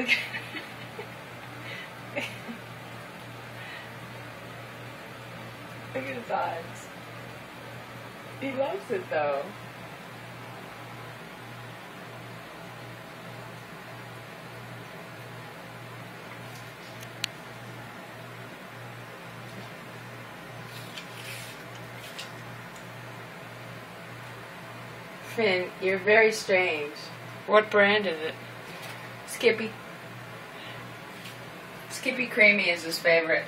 Look at his eyes. He loves it though. Finn, you're very strange. What brand is it? Skippy. Skippy Creamy is his favorite.